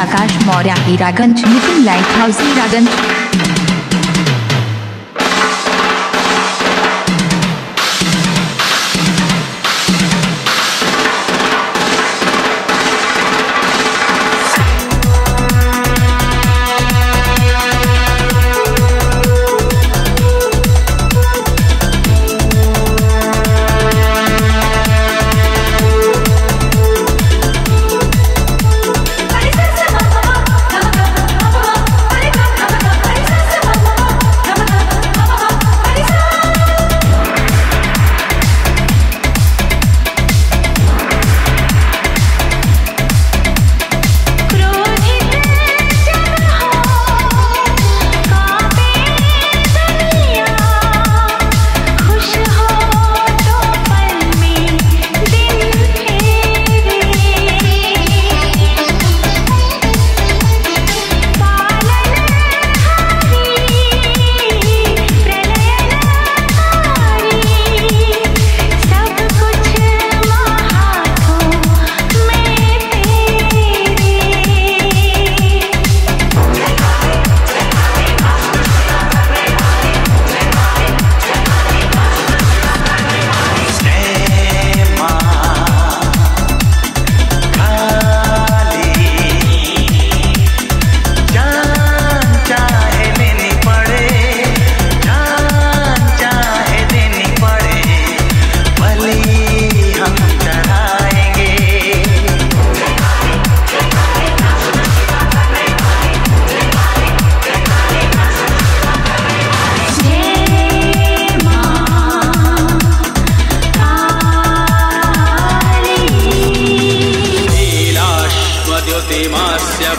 आकाश Maurya Hiraganj Nitin light house Hiraganj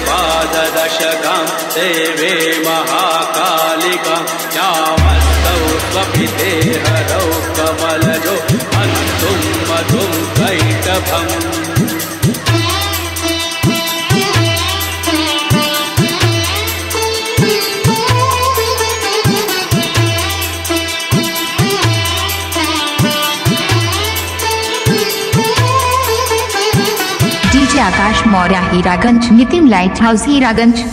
पादशकं देवे महाकालिका यावन्तौ स्वभिदेवदौ कमलजो हन्तुं मधुं कैटभम्। Akash Maurya Hiraganj Nitin light house Hiraganj.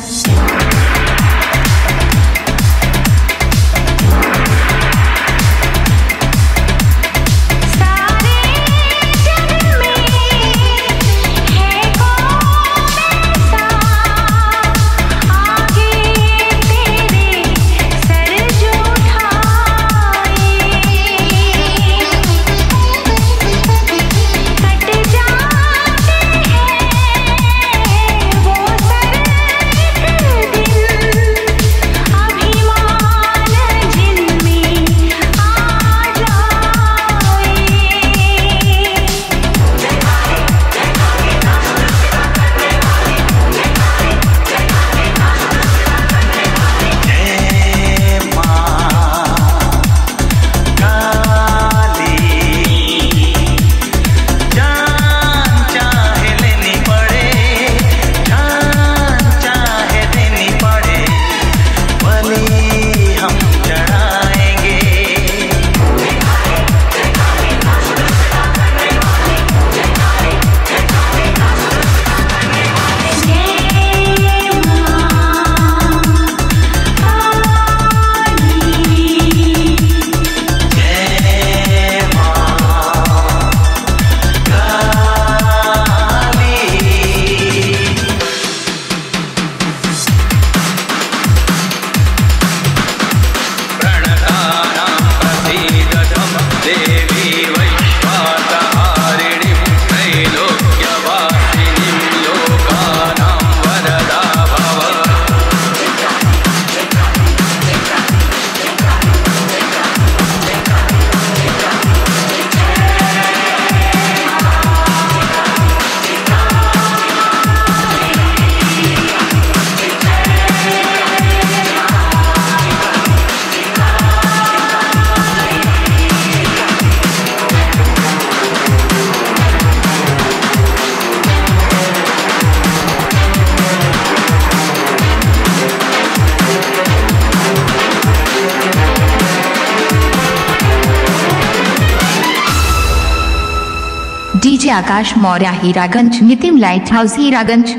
DJ Akash Maurya Hiraganj Nitin light house Hiraganj.